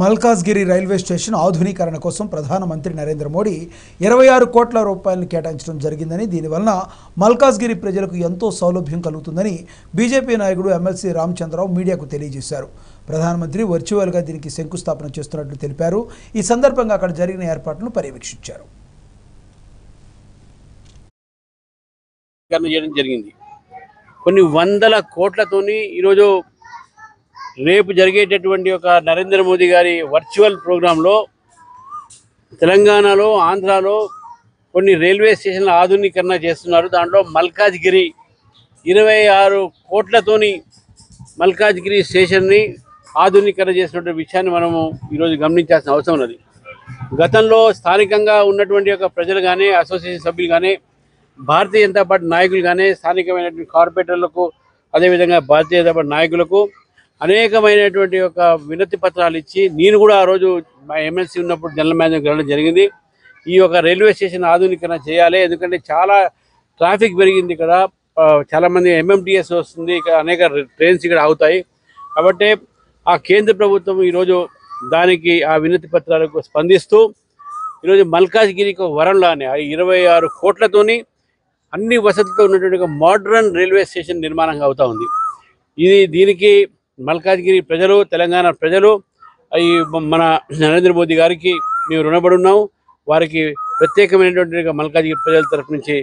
Malkajgiri railway station ఆధునీకరణ కోసం ప్రధానమంత్రి నరేంద్ర మోడీ ఇరవై ఆరు కోట్ల రూపాయలను కేటాయించడం జరిగిందని దీనివలన మల్కాజ్గిరి ప్రజలకు ఎంతో సౌలభ్యం కలుగుతుందని బీజేపీ నాయకుడు ఎమ్మెల్సీ రామచంద్రరావు మీడియాకు తెలియజేశారు. ప్రధానమంత్రి వర్చువల్గా దీనికి శంకుస్థాపన చేస్తున్నట్లు తెలిపారు. ఈ సందర్భంగా అక్కడ జరిగిన ఏర్పాట్లను పర్యవేక్షించారు. చేయడం జరిగింది. కొన్ని వందల కోట్లతోని ఈరోజు రేపు జరిగేటటువంటి ఒక నరేంద్ర మోదీ గారి వర్చువల్ ప్రోగ్రాంలో తెలంగాణలో ఆంధ్రాలో కొన్ని రైల్వే స్టేషన్ల ఆధునీకరణ చేస్తున్నారు. దాంట్లో మల్కాజ్గిరి ఇరవై ఆరు కోట్లతోని మల్కాజ్గిరి స్టేషన్ని ఆధునీకరణ చేసినటువంటి విషయాన్ని మనము ఈరోజు గమనించాల్సిన అవసరం ఉన్నది. గతంలో స్థానికంగా ఉన్నటువంటి ఒక ప్రజలు కానీ అసోసియేషన్ సభ్యులు కానీ భారతీయ జనతా పార్టీ నాయకులు కానీ స్థానికమైనటువంటి కార్పొరేటర్లకు అదేవిధంగా భారతీయ జనతా పార్టీ నాయకులకు అనేకమైనటువంటి ఒక వినతి పత్రాలు ఇచ్చి నేను కూడా ఆ రోజు మా ఎమ్మెల్సీ ఉన్నప్పుడు జనరల్ మేనేజర్ వెళ్ళడం జరిగింది. ఈ యొక్క రైల్వే స్టేషన్ ఆధునీకరణ చేయాలి. ఎందుకంటే చాలా ట్రాఫిక్ పెరిగింది ఇక్కడ. చాలామంది చాలా ఎంఎంటీఎస్ వస్తుంది. ఇక్కడ అనేక ట్రైన్స్ ఇక్కడ అవుతాయి కాబట్టి ఆ కేంద్ర ప్రభుత్వం ఈరోజు దానికి ఆ వినతి పత్రాలకు స్పందిస్తూ ఈరోజు మల్కాజ్గిరికి ఒక వరంలానే ఇరవై ఆరు కోట్లతోని అన్ని వసతులతో ఉన్నటువంటి మోడ్రన్ రైల్వే స్టేషన్ నిర్మాణంగా అవుతా ఉంది. ఇది దీనికి మల్కాజ్గిరి ప్రజలు తెలంగాణ ప్రజలు ఈ మన నరేంద్ర మోదీ గారికి మేము రుణపడి ఉన్నాము వారికి ప్రత్యేకమైనటువంటి మల్కాజ్గిరి ప్రజల తరఫు నుంచి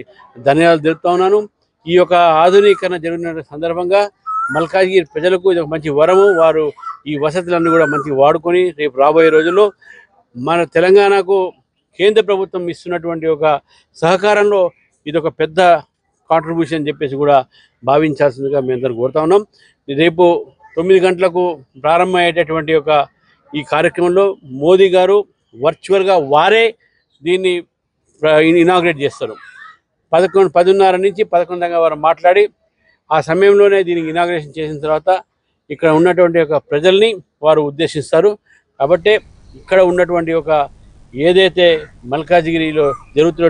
ధన్యవాదాలు తెలుపుతా ఉన్నాను. ఈ యొక్క ఆధునీకరణ జరిగిన సందర్భంగా మల్కాజ్గిరి ప్రజలకు ఇది ఒక మంచి వరము. వారు ఈ వసతులన్నీ కూడా మంచి వాడుకొని రేపు రాబోయే రోజుల్లో మన తెలంగాణకు కేంద్ర ప్రభుత్వం ఇస్తున్నటువంటి ఒక సహకారంలో ఇది ఒక పెద్ద కాంట్రిబ్యూషన్ చెప్పేసి కూడా భావించాల్సిందిగా మేము కోరుతా ఉన్నాం. రేపు తొమ్మిది గంటలకు ప్రారంభమయ్యేటటువంటి ఒక ఈ కార్యక్రమంలో మోదీ గారు వర్చువల్గా వారే దీన్ని ఇనాగ్రేట్ చేస్తారు. పదకొండు పదిన్నర నుంచి పదకొండు వారు మాట్లాడి ఆ సమయంలోనే దీనికి ఇనాగ్రేషన్ చేసిన తర్వాత ఇక్కడ ఉన్నటువంటి ఒక ప్రజల్ని వారు ఉద్దేశిస్తారు. కాబట్టి ఇక్కడ ఉన్నటువంటి ఒక ఏదైతే మల్కాజిగిరిలో జరుగుతున్న